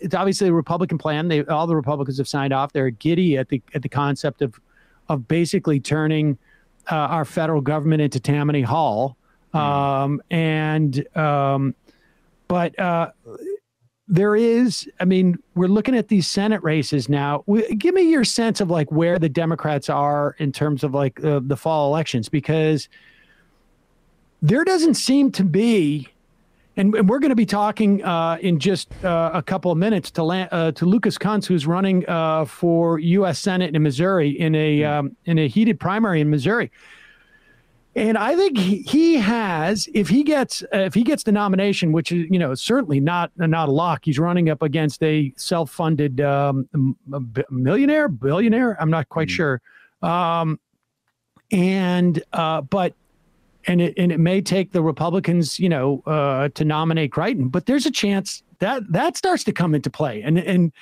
it's obviously a Republican plan. They all the Republicans have signed off. They're giddy at the at the concept of of basically turning uh, our federal government into Tammany Hall. Mm. Um, and um, but uh, there is, I mean, we're looking at these Senate races now. give me your sense of like where the Democrats are in terms of like uh, the fall elections, because there doesn't seem to be and, and we're going to be talking uh, in just uh, a couple of minutes to uh, to Lucas Kunce, who's running uh, for U.S. Senate in Missouri in a um, in a heated primary in Missouri. And I think he has, if he gets if he gets the nomination, which is you know certainly not not a lock. He's running up against a self-funded um, millionaire, billionaire. I'm not quite mm-hmm. sure. Um, and uh, but and it and it may take the Republicans, you know, uh, to nominate Greitens, but there's a chance that that starts to come into play. And and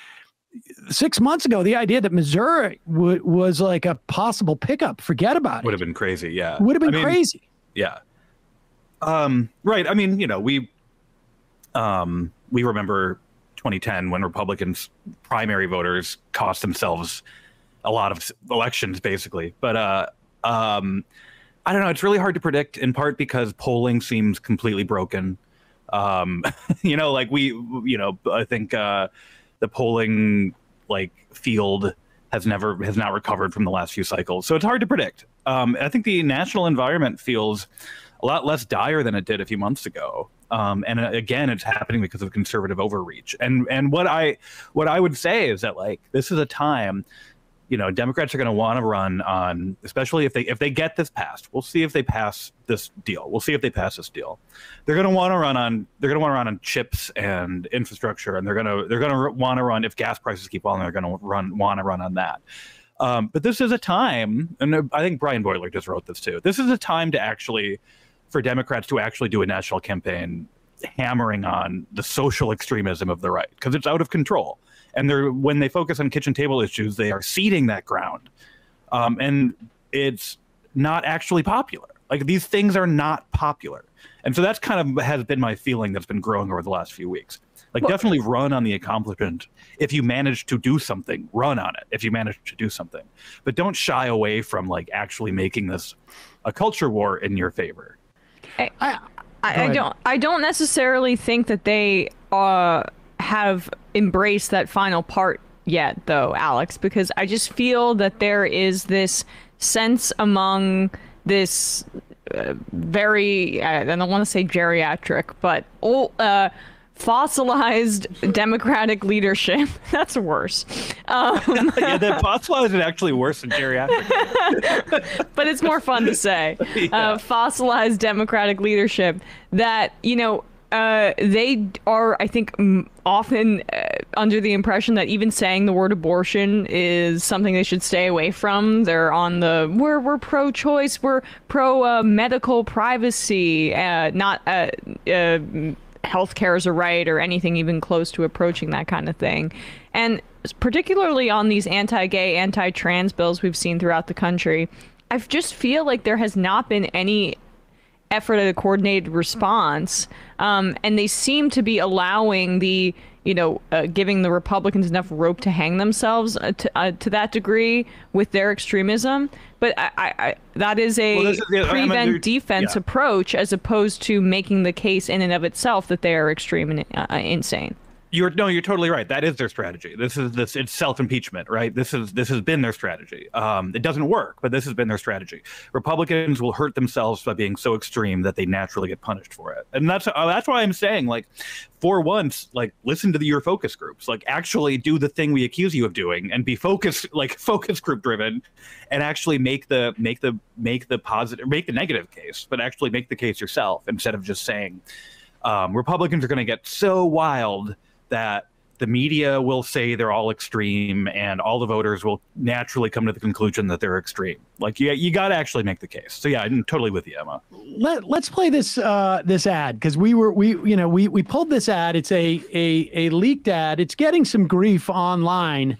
six months ago, the idea that Missouri w- was like a possible pickup, forget about it. Would have been crazy. Yeah, would have been I mean, crazy. Yeah. Um. Right. I mean, you know, we um we remember 2010 when Republicans primary voters cost themselves a lot of elections, basically. But uh um I don't know. It's really hard to predict, in part because polling seems completely broken. Um, you know, like we, you know, I think uh, the polling like field has never has not recovered from the last few cycles, so it's hard to predict. Um, I think the national environment feels a lot less dire than it did a few months ago. Um, and uh, again, it's happening because of conservative overreach. And and what I what I would say is that like this is a time you know, Democrats are going to want to run on, especially if they if they get this passed. We'll see if they pass this deal. We'll see if they pass this deal. They're going to want to run on. They're going to want to run on chips and infrastructure, and they're going to they're going to want to run if gas prices keep falling. They're going to run want to run on that. Um, but this is a time, and I think Brian Beutler just wrote this too. This is a time to actually, for Democrats to actually do a national campaign hammering on the social extremism of the right because it's out of control and they're when they focus on kitchen table issues, they are ceding that ground, um, and it's not actually popular. Like these things are not popular, and so that's kind of has been my feeling that's been growing over the last few weeks. Like well, definitely run on the accomplishment. If you manage to do something, run on it. If you manage to do something, but don't shy away from like actually making this a culture war in your favor. I, I, I don't. I don't necessarily think that they uh have embraced that final part yet, though, Alex, because I just feel that there is this sense among this uh, very, I don't want to say geriatric, but old, uh, fossilized democratic leadership. That's worse. Um, yeah, that fossilized is actually worse than geriatric. but it's more fun to say. Yeah. Uh, fossilized democratic leadership that, you know, uh, they are, I think, often uh, under the impression that even saying the word abortion is something they should stay away from. They're on the we're we're pro-choice, we're pro uh, medical privacy, uh, not uh, healthcare is a right or anything even close to approaching that kind of thing. And particularly on these anti-gay, anti-trans bills we've seen throughout the country, I just feel like there has not been any effort at a coordinated response. Um, and they seem to be allowing the, you know, uh, giving the Republicans enough rope to hang themselves uh, to, uh, to that degree with their extremism. But I, I, that is a well, is, prevent I mean, defense yeah. approach as opposed to making the case in and of itself that they are extreme and uh, insane. You're no, you're totally right. That is their strategy. This is this it's self impeachment, right? This is this has been their strategy. Um, it doesn't work, but this has been their strategy. Republicans will hurt themselves by being so extreme that they naturally get punished for it, and that's uh, that's why I'm saying like, for once, like listen to the, your focus groups, like actually do the thing we accuse you of doing, and be focused like focus group driven, and actually make the make the make the positive make the negative case, but actually make the case yourself instead of just saying um, Republicans are going to get so wild that the media will say they're all extreme and all the voters will naturally come to the conclusion that they're extreme. Like yeah, you got to actually make the case. So yeah, I'm totally with you, Emma. Let, let's play this uh, this ad because we were we you know we we pulled this ad. It's a a a leaked ad. It's getting some grief online,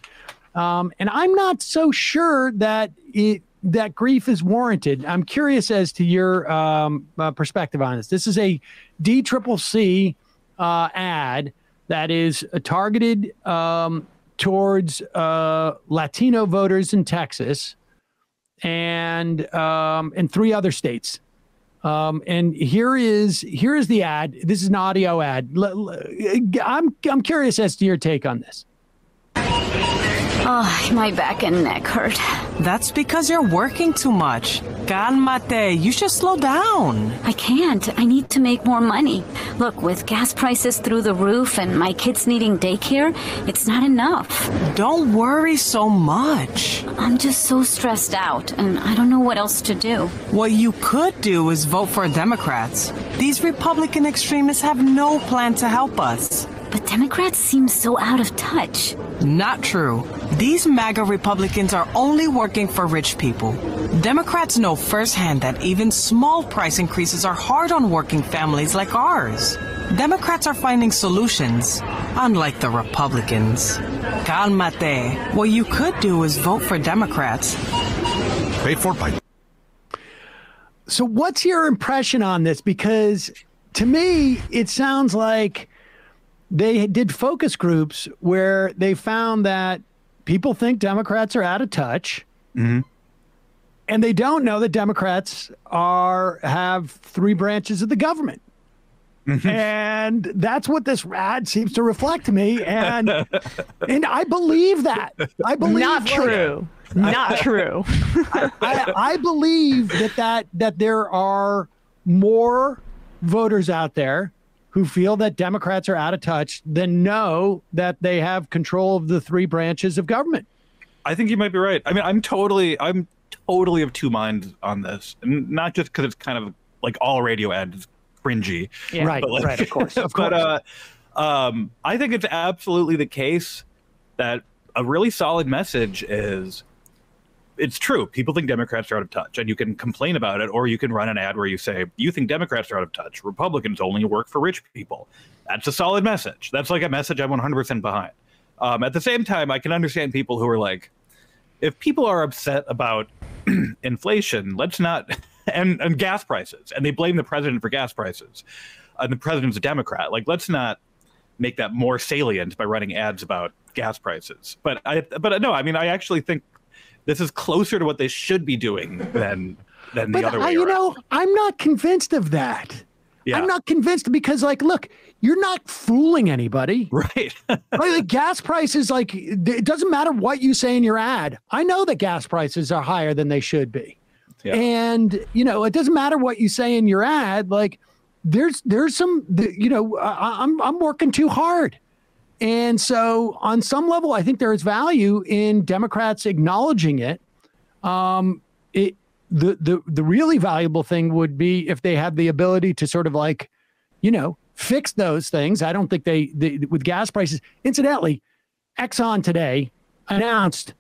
um, and I'm not so sure that it that grief is warranted. I'm curious as to your um, uh, perspective on this. This is a D triple C uh, ad that is uh, targeted um, towards uh, Latino voters in Texas and um, in three other states. Um, and here is here is the ad. This is an audio ad. I'm I'm curious as to your take on this. Oh, my back and neck hurt. That's because you're working too much. Calmate, you should slow down. I can't. I need to make more money. Look, with gas prices through the roof and my kids needing daycare, it's not enough. Don't worry so much. I'm just so stressed out, and I don't know what else to do. What you could do is vote for Democrats. These Republican extremists have no plan to help us. But Democrats seem so out of touch. Not true. These MAGA Republicans are only working for rich people. Democrats know firsthand that even small price increases are hard on working families like ours. Democrats are finding solutions, unlike the Republicans. Calmate. What you could do is vote for Democrats. Paid for by So, what's your impression on this? Because to me, it sounds like they did focus groups where they found that people think Democrats are out of touch. Mm-hmm. And they don't know that Democrats are have three branches of the government. Mm-hmm. And that's what this ad seems to reflect to me. And and I believe that. I believe Not like, true. Not true. I, I believe that, that that there are more voters out there who feel that Democrats are out of touch than know that they have control of the three branches of government. I think you might be right. I mean, I'm totally, I'm totally of two minds on this, and not just because it's kind of like all radio ads cringy. Yeah. Right, But like- right, of course, of course. but uh, um, I think it's absolutely the case that a really solid message is it's true. People think Democrats are out of touch, and you can complain about it, or you can run an ad where you say, You think Democrats are out of touch. Republicans only work for rich people. That's a solid message. That's like a message I'm 100% behind. Um, at the same time, I can understand people who are like, if people are upset about inflation, let's not, and, and gas prices, and they blame the president for gas prices, and the president's a Democrat, like, let's not make that more salient by running ads about gas prices. But I, but no, I mean, I actually think this is closer to what they should be doing than than the But other I, way you around. know, I'm not convinced of that. Yeah. I'm not convinced because, like, look, you're not fooling anybody. right? like the gas prices, like it doesn't matter what you say in your ad. I know that gas prices are higher than they should be. Yeah. And you know, it doesn't matter what you say in your ad. Like there's there's some you know, I, I'm I'm working too hard. And so on some level, I think there is value in Democrats acknowledging it. Um it the the the really valuable thing would be if they had the ability to sort of like, you know, fix those things. I don't think they, they with gas prices. Incidentally, Exxon today announced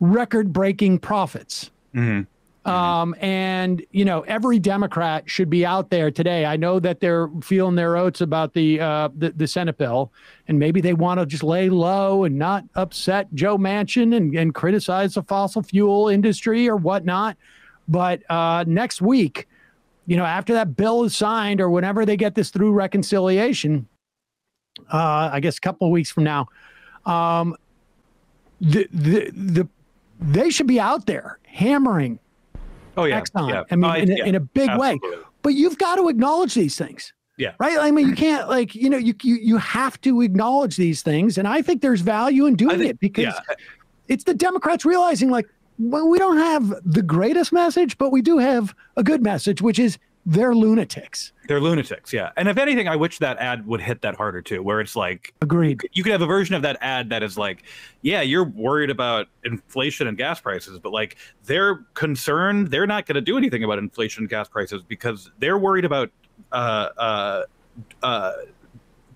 record-breaking profits. Mhm. Um, and you know, every Democrat should be out there today. I know that they're feeling their oats about the uh, the, the Senate bill, and maybe they want to just lay low and not upset Joe Manchin and, and criticize the fossil fuel industry or whatnot. But uh, next week, you know, after that bill is signed or whenever they get this through reconciliation, uh, I guess a couple of weeks from now, um, the, the the they should be out there hammering Oh yeah, Exxon. yeah. I mean, Uh, in, a, yeah, in a big way. But you've got to acknowledge these things. Yeah. Right. I mean, you can't like you know you you you have to acknowledge these things, and I think there's value in doing think- it because yeah. it's the Democrats realizing like well, we don't have the greatest message, but we do have a good message, which is they're lunatics. They're lunatics, yeah. And if anything, I wish that ad would hit that harder too, where it's like Agreed. you could have a version of that ad that is like, yeah, you're worried about inflation and gas prices, but like they're concerned, they're not going to do anything about inflation and gas prices because they're worried about uh, uh, uh,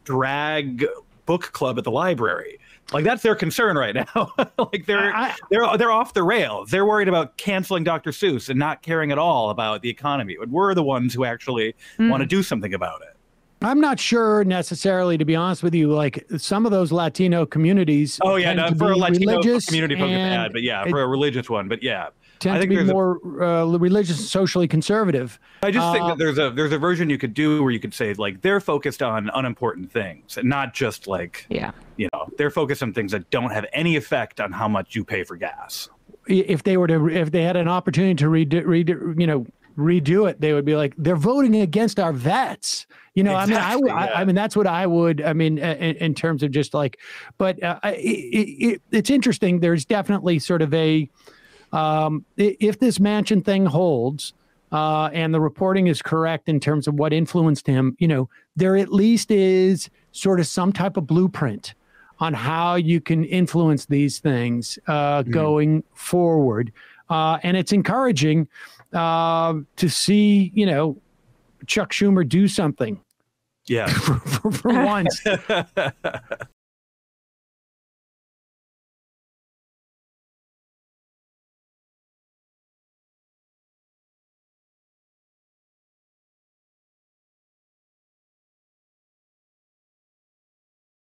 drag book club at the library. Like that's their concern right now. like they're I- they're they're off the rails. They're worried about canceling Dr. Seuss and not caring at all about the economy. But we're the ones who actually hmm. want to do something about it. I'm not sure necessarily, to be honest with you. Like some of those Latino communities. Oh yeah, tend no, for a Latino religious community, folks, it's and bad, but yeah, it for a religious one, but yeah, tend to be there's a- more uh, religious, socially conservative. I just think Uh, that there's a there's a version you could do where you could say like they're focused on unimportant things and not just like Yeah. you know they're focused on things that don't have any effect on how much you pay for gas. If they were to, if they had an opportunity to redo, redo you know, redo it, they would be like, they're voting against our vets. You know, I mean, I, would- Exactly, I, I mean, that's what I would. I mean, uh, in, in terms of just like, but uh, it, it, it's interesting. There's definitely sort of a, um, if this Manchin thing holds, uh, and the reporting is correct in terms of what influenced him, you know, there at least is sort of some type of blueprint on how you can influence these things uh, going forward. Uh, and it's encouraging uh, to see, you know, Chuck Schumer do something Yeah, for, for once.